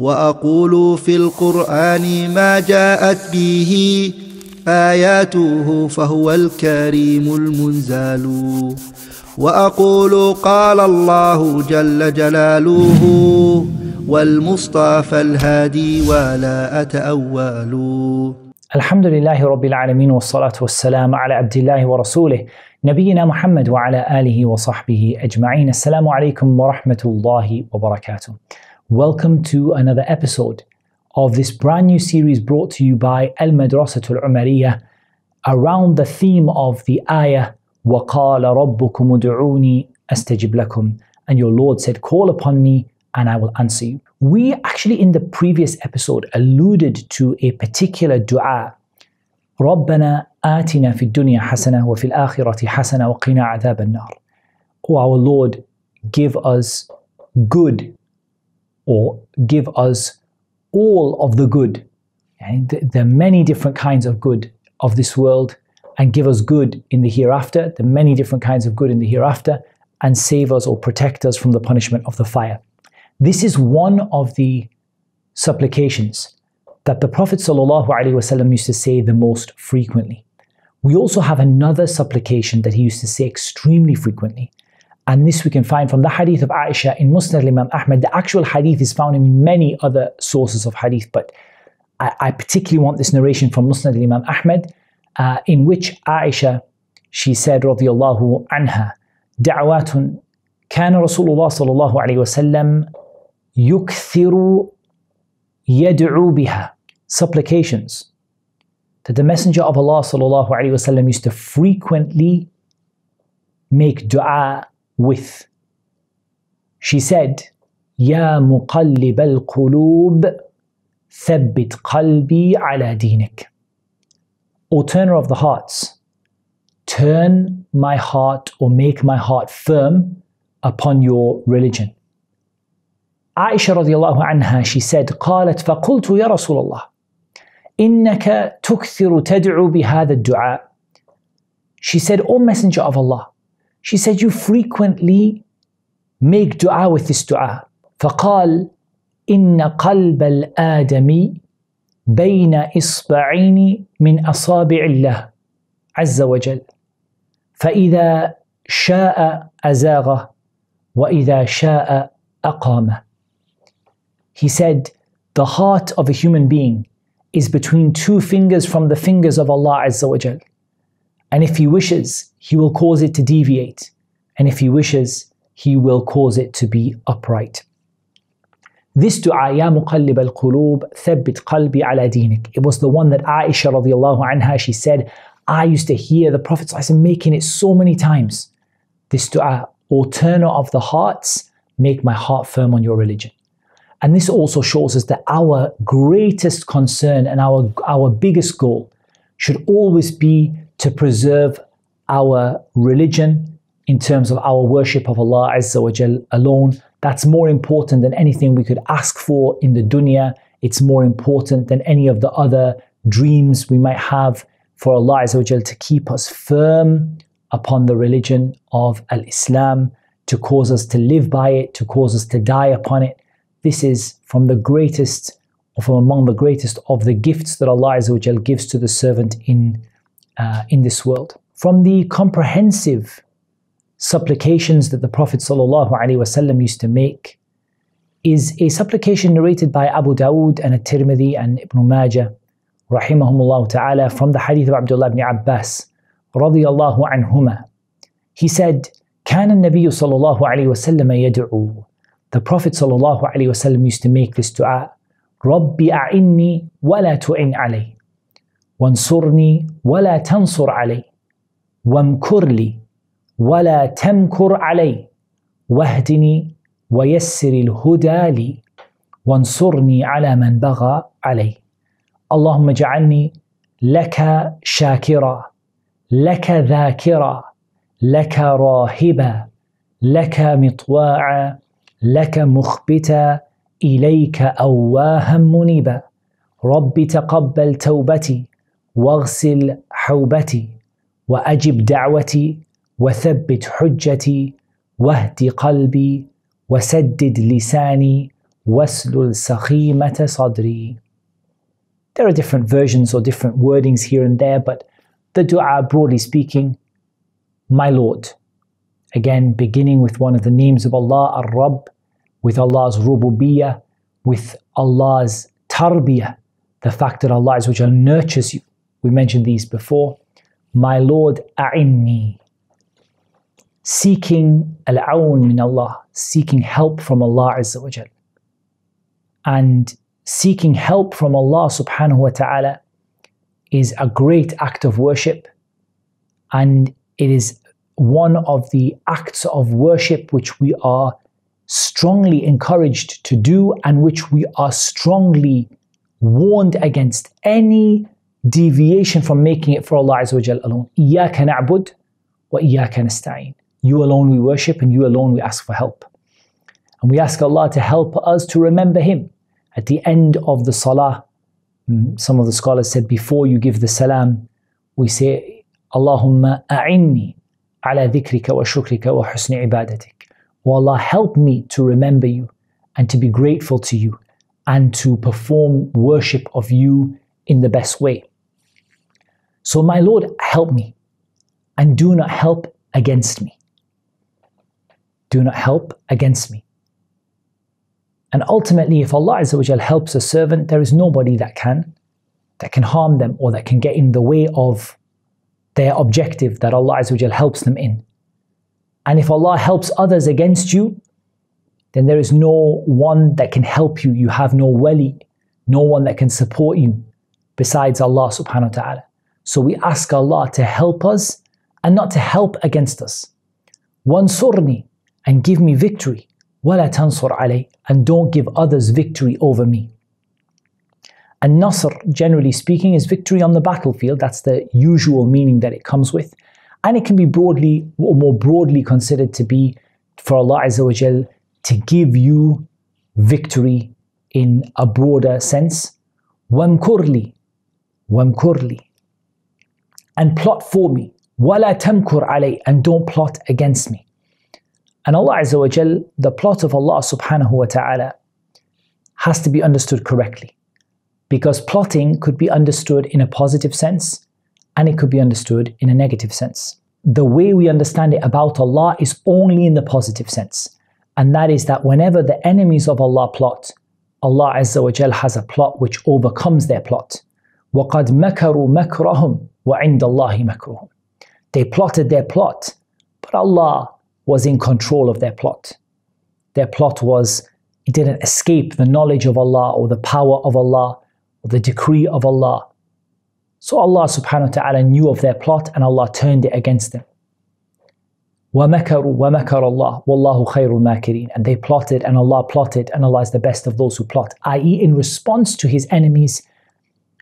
وأقول في القرآن ما جاءت به آياته فهو الكريم المنزال. وأقول قال الله جل جلاله والمصطفى الهادي ولا أتأول. الحمد لله رب العالمين والصلاة والسلام على عبد الله ورسوله نبينا محمد وعلى آله وصحبه أجمعين. السلام عليكم ورحمة الله وبركاته. Welcome to another episode of this brand new series brought to you by Al Madrasatul Umariyah around the theme of the ayah وَقَالَ رَبُّكُمُ ادْعُونِي أَسْتَجِبْ لَكُمْ And your Lord said, call upon me and I will answer you. We actually in the previous episode alluded to a particular dua. ربنا آتنا في الدنيا حسنة وفي الآخرة حسنة وقنا عذاب النار. Oh our Lord, give us good or give us all of the good. And are many different kinds of good of this world and give us good in the hereafter, the many different kinds of good in the hereafter, and save us or protect us from the punishment of the fire. This is one of the supplications that the Prophet ﷺ used to say the most frequently. We also have another supplication that he used to say extremely frequently. And this we can find from the hadith of Aisha in Musnad Imam Ahmad. The actual hadith is found in many other sources of hadith, but I, I particularly want this narration from Musnad Imam Ahmad, uh, in which Aisha, she said, radiallahu anha, دعوات كان رسول الله صلى الله عليه وسلم يكثر يدعو بها supplications that the messenger of Allah صلى الله عليه وسلم used to frequently make dua with she said يا مقلب القلوب ثبت قلبي على دينك O turner of the hearts turn my heart or make my heart firm upon your religion عائشة رضي الله عنها she said قالت فقلت يا رسول الله إنك تكثر تدعو بهذا الدعاء She said, O Messenger of Allah, she said, you frequently make dua with this dua. فقال إن قلب الآدم بين إصبعين من أصابع الله عز وجل فإذا شاء أزاغه وإذا شاء أقامه he said, The heart of a human being is between two fingers from the fingers of Allah Azza wa Jal. And if He wishes, He will cause it to deviate. And if He wishes, He will cause it to be upright. This dua, Ya muqallib al-qulub, thabbit qalbi ala dinik. It was the one that Aisha radiallahu anha, she said, I used to hear the Prophet making it so many times. This dua, O turner of the hearts, make my heart firm on your religion. And this also shows us that our greatest concern and our, our biggest goal should always be to preserve our religion in terms of our worship of Allah Azza wa Jal alone. That's more important than anything we could ask for in the dunya. It's more important than any of the other dreams we might have for Allah Azza wa Jal to keep us firm upon the religion of Al Islam, to cause us to live by it, to cause us to die upon it. This is from the greatest, or from among the greatest of the gifts that Allah Azza gives to the servant in, uh, in this world. From the comprehensive supplications that the Prophet ﷺ used to make is a supplication narrated by Abu Dawood and At-Tirmidhi and Ibn Majah rahimahumullah ta'ala from the hadith of Abdullah ibn Abbas radiyallahu anhuma. He said, كان النبي صلى الله عليه وسلم يدعو the Prophet ﷺ used to make this dua ربي أعني ولا تعن علي وانصرني ولا تنصر علي وامكر لي ولا تمكر علي واهدني ويسر الهدى لي وانصرني على من بغى علي. اللهم اجعلني لك شاكرا لك ذاكرا لك راهبا لك مطواعا لك مخبتا إليك أواها منيبا. رب تقبل توبتي. واغسل حوبتي وأجب دعوتي وثبت حجتي واهد قلبي وسدد لساني وَاسْلُلْ سَخِيمَةَ صَدْرِي There are different versions or different wordings here and there, but the dua, broadly speaking, my Lord. Again, beginning with one of the names of Allah, Ar-Rabb, with Allah's rububiyyah, with Allah's tarbiyah, the fact that Allah nurtures you. we mentioned these before. My Lord, a'inni. Seeking al-awn min Allah, seeking help from Allah Azza wa And seeking help from Allah subhanahu wa ta'ala is a great act of worship and it is one of the acts of worship which we are strongly encouraged to do and which we are strongly warned against any deviation from making it for Allah Azza wa Jal alone. إِيَّاكَ نَعْبُدْ وَإِيَّاكَ نَسْتَعِينَ You alone we worship and you alone we ask for help. And we ask Allah to help us to remember Him. At the end of the salah, mm, some of the scholars said before you give the salam, we say, Allahumma a'inni ala dhikrika wa shukrika wa husni ibadatik. Allah, help me to remember you and to be grateful to you and to perform worship of you in the best way. So, my Lord, help me and do not help against me. Do not help against me. And ultimately, if Allah helps a servant, there is nobody that can that can harm them or that can get in the way of their objective that Allah helps them in. And if Allah helps others against you, then there is no one that can help you. You have no wali, no one that can support you besides Allah subhanahu wa ta'ala. So we ask Allah to help us and not to help against us. Wansurni and give me victory. Wala tansur alay and don't give others victory over me. And Nasr, generally speaking, is victory on the battlefield. That's the usual meaning that it comes with. And it can be broadly or more broadly considered to be for Allah Azza wa Jal to give you victory in a broader sense. Wamkurli, wamkurli And plot for me. Wala tamkur alay, and don't plot against me. And Allah Azza wa Jal, the plot of Allah subhanahu wa ta'ala has to be understood correctly. Because plotting could be understood in a positive sense and it could be understood in a negative sense. The way we understand it about Allah is only in the positive sense. And that is that whenever the enemies of Allah plot, Allah Azza wa Jal has a plot which overcomes their plot. وَقَدْ مَكَرُوا مَكْرَهُمْ وَعِنْدَ اللَّهِ مَكْرُهُمْ They plotted their plot, but Allah was in control of their plot. Their plot was, it didn't escape the knowledge of Allah or the power of Allah or the decree of Allah. So Allah subhanahu wa ta'ala knew of their plot and Allah turned it against them. وَمَكَرُوا وَمَكَرَ اللَّهُ وَاللَّهُ خَيْرُ الْمَاكِرِينَ And they plotted and Allah plotted and Allah is the best of those who plot. I.e. in response to His enemies,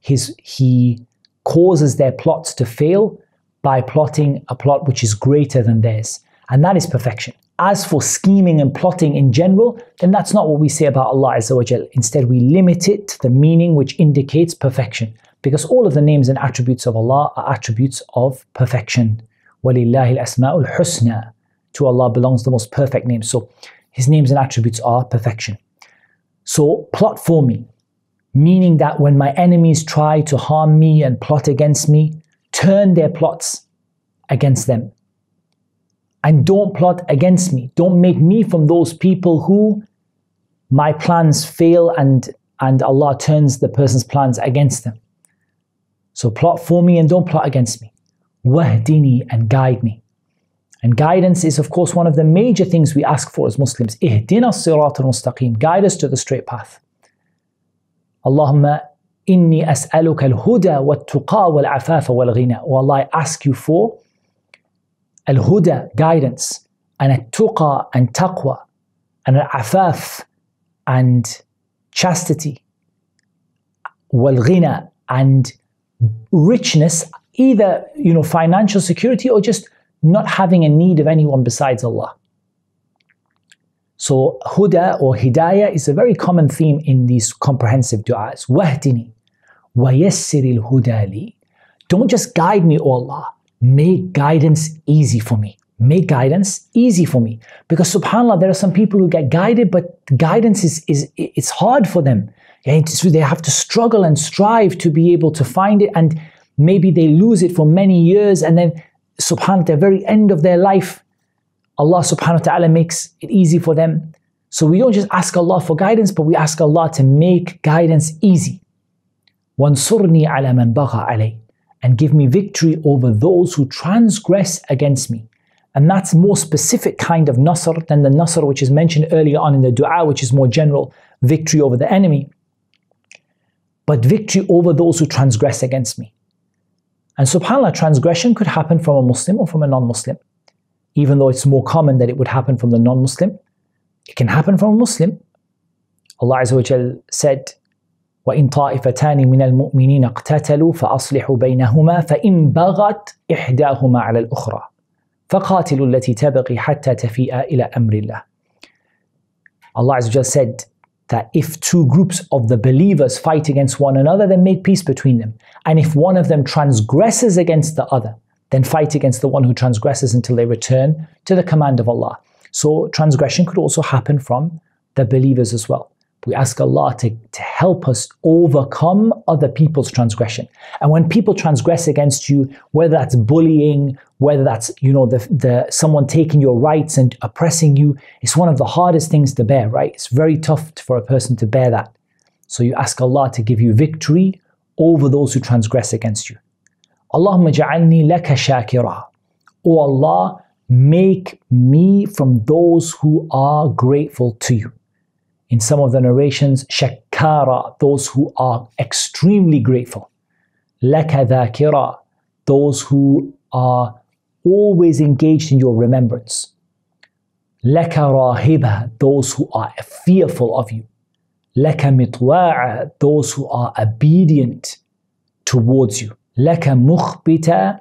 his, He causes their plots to fail by plotting a plot which is greater than theirs. And that is perfection. As for scheming and plotting in general, then that's not what we say about Allah Azza wa Jal. Instead, we limit it to the meaning which indicates perfection. Because all of the names and attributes of Allah are attributes of perfection. وَلِلَّهِ الْأَسْمَاءُ الْحُسْنَى To Allah belongs the most perfect names. So His names and attributes are perfection. So plot for me, meaning that when my enemies try to harm me and plot against me, turn their plots against them and don't plot against me. Don't make me from those people who my plans fail and, and Allah turns the person's plans against them. So plot for me and don't plot against me. Wahdini and guide me. And guidance is, of course, one of the major things we ask for as Muslims. Ihdina sirat al-mustaqim. Guide us to the straight path. Allahumma inni as'aluka al-huda wa-tuqa wal-afafa wal-ghina. Oh Allah, I ask you for al-huda, guidance, and al-tuqa and taqwa, and al-afaf and chastity, wal-ghina and richness, either you know financial security or just not having a need of anyone besides Allah. So huda or hidayah is a very common theme in these comprehensive du'as. Wahdini wa yassiril hudali. Don't just guide me, O Allah make guidance easy for me. Make guidance easy for me. Because subhanAllah, there are some people who get guided, but guidance is, is it's hard for them. So they have to struggle and strive to be able to find it, and maybe they lose it for many years, and then subhanAllah, the very end of their life, Allah subhanahu wa ta'ala makes it easy for them. So we don't just ask Allah for guidance, but we ask Allah to make guidance easy. وَانصُرْنِي عَلَى مَنْ بَغَى عَلَيْهِ And give me victory over those who transgress against me. And that's more specific kind of nasr than the nasr which is mentioned earlier on in the dua, which is more general victory over the enemy. But victory over those who transgress against me. And subhanAllah, transgression could happen from a Muslim or from a non Muslim. Even though it's more common that it would happen from the non Muslim, it can happen from a Muslim. Allah Azza wa said, وإن طائفتان من المؤمنين اقتتلوا فأصلحوا بينهما فإن بغت إحداهما على الأخرى فقاتلوا التي تبغي حتى تفيء إلى أمر الله. Allah Azza wa said that if two groups of the believers fight against one another, then make peace between them. And if one of them transgresses against the other, then fight against the one who transgresses until they return to the command of Allah. So transgression could also happen from the believers as well. We ask Allah to, to help us overcome other people's transgression. And when people transgress against you, whether that's bullying, whether that's you know the, the someone taking your rights and oppressing you, it's one of the hardest things to bear, right? It's very tough for a person to bear that. So you ask Allah to give you victory over those who transgress against you. Allahumma ja'alni laka shakira. O Allah, make me from those who are grateful to you. In some of the narrations, shakara, those who are extremely grateful. Laka dhakira, those who are always engaged in your remembrance. Laka rahiba, those who are fearful of you. Laka mitwa'a, those who are obedient towards you. Laka mukhbita,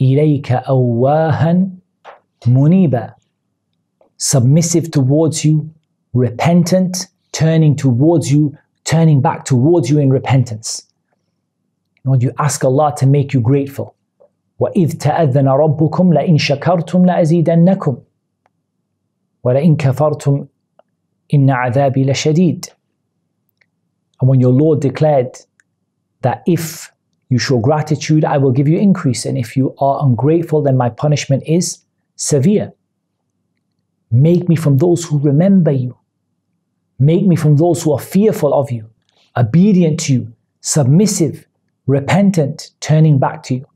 ilayka awahan muniba. Submissive towards you, repentant, turning towards you, turning back towards you in repentance. Lord, you ask Allah to make you grateful. وَإِذْ تَأَذَّنَ رَبُّكُمْ لَإِن شَكَرْتُمْ لَأَزِيدَنَّكُمْ وَلَإِن كَفَرْتُمْ إِنَّ عَذَابِي لَشَدِيدٌ And when your Lord declared that if you show gratitude, I will give you increase, and if you are ungrateful, then my punishment is severe. Make me from those who remember you. Make me from those who are fearful of you, obedient to you, submissive, repentant, turning back to you.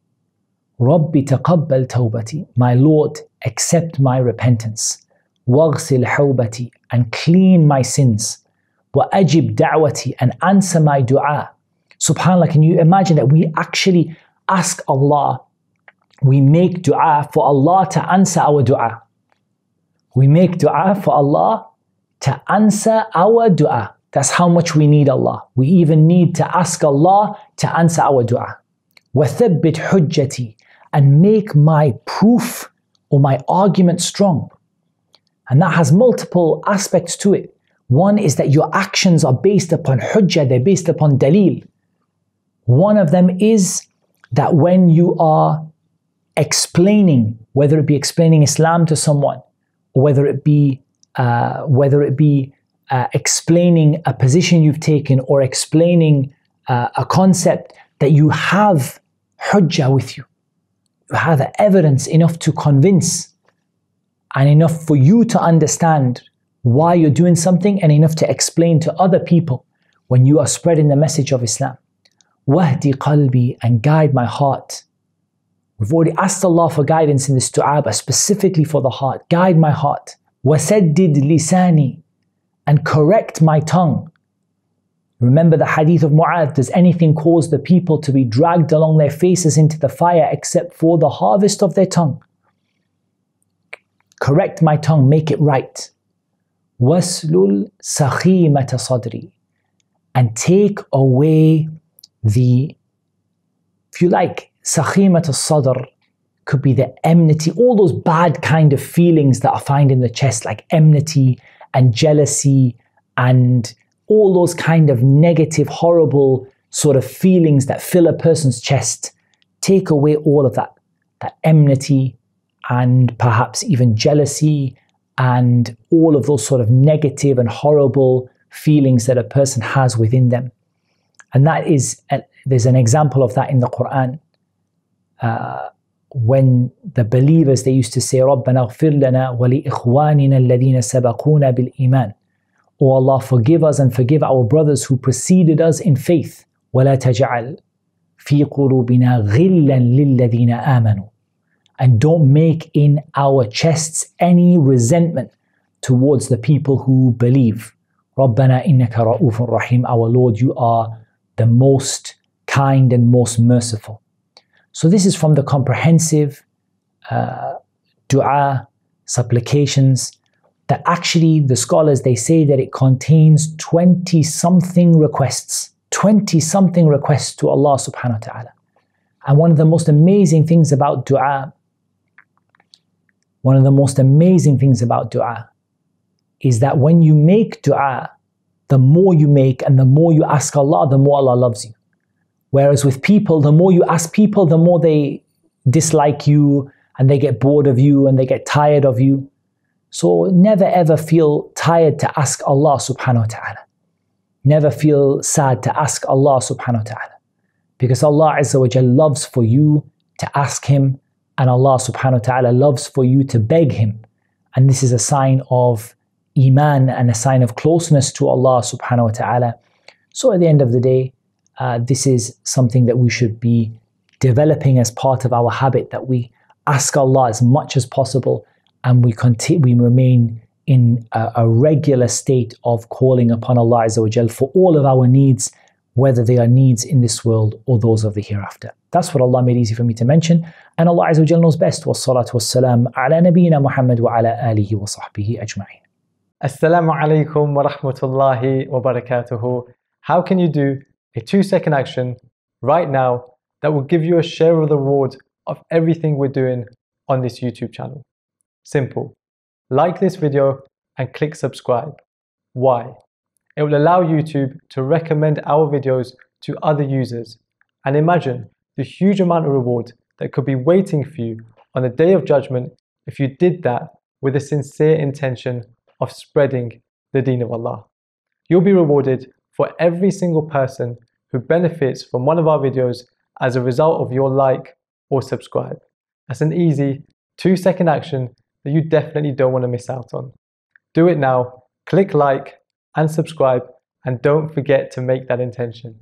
Rabbi taqabbal tawbati. My Lord, accept my repentance. Waghsil hawbati. And clean my sins. Wa ajib da'wati. And answer my dua. Subhanallah, can you imagine that we actually ask Allah, we make dua for Allah to answer our dua. We make dua for Allah to answer our dua. That's how much we need Allah. We even need to ask Allah to answer our dua. وَثَبِّتْ حُجَّتِي And make my proof or my argument strong. And that has multiple aspects to it. One is that your actions are based upon hujjah, they're based upon dalil. One of them is that when you are explaining, whether it be explaining Islam to someone, whether it be uh, whether it be uh, explaining a position you've taken or explaining uh, a concept that you have hujjah with you. You have evidence enough to convince and enough for you to understand why you're doing something and enough to explain to other people when you are spreading the message of Islam. Wahdi qalbi and guide my heart. We've already asked Allah for guidance in this dua, but specifically for the heart. Guide my heart. Wasaddid lisani and correct my tongue. Remember the hadith of Mu'adh, does anything cause the people to be dragged along their faces into the fire except for the harvest of their tongue? Correct my tongue, make it right. Waslul sakhimata sadri and take away the, if you like, sakhimat al-sadr could be the enmity, all those bad kind of feelings that I find in the chest, like enmity and jealousy and all those kind of negative, horrible sort of feelings that fill a person's chest. Take away all of that, that enmity and perhaps even jealousy and all of those sort of negative and horrible feelings that a person has within them. And that is, a, there's an example of that in the Quran. Uh, when the believers, they used to say, رَبَّنَا اغْفِرْ لَنَا وَلِإِخْوَانِنَا الَّذِينَ سَبَقُونَا بِالْإِيمَانِ O Allah, forgive us and forgive our brothers who preceded us in faith. وَلَا تَجْعَلْ فِي قُلُوبِنَا غِلًّا لِلَّذِينَ آمَنُوا And don't make in our chests any resentment towards the people who believe. رَبَّنَا إِنَّكَ رَؤُوفٌ رَحِيمٌ Our Lord, you are the most kind and most merciful. So this is from the comprehensive uh, dua, supplications, that actually the scholars, they say that it contains 20 something requests, 20 something requests to Allah subhanahu wa ta'ala. And one of the most amazing things about dua, one of the most amazing things about dua is that when you make dua, the more you make and the more you ask Allah, the more Allah loves you. Whereas with people, the more you ask people, the more they dislike you and they get bored of you and they get tired of you. So never ever feel tired to ask Allah subhanahu wa ta'ala. Never feel sad to ask Allah subhanahu wa ta'ala. Because Allah Azza wa Jal loves for you to ask Him and Allah subhanahu wa ta'ala loves for you to beg Him. And this is a sign of Iman and a sign of closeness to Allah subhanahu wa ta'ala. So at the end of the day, uh, this is something that we should be developing as part of our habit that we ask Allah as much as possible and we continue, we remain in a, a, regular state of calling upon Allah Azza for all of our needs, whether they are needs in this world or those of the hereafter. That's what Allah made easy for me to mention. And Allah Azza knows best. Wassalatu wassalam ala nabiyyina Muhammad wa ala alihi wa sahbihi ajma'in. Assalamu alaikum wa rahmatullahi wa barakatuhu. How can you do a two second action right now that will give you a share of the reward of everything we're doing on this YouTube channel. Simple. Like this video and click subscribe. Why? It will allow YouTube to recommend our videos to other users. And imagine the huge amount of reward that could be waiting for you on the day of judgment if you did that with a sincere intention of spreading the deen of Allah. You'll be rewarded for every single person who benefits from one of our videos as a result of your like or subscribe. That's an easy two second action that you definitely don't want to miss out on. Do it now, click like and subscribe, and don't forget to make that intention.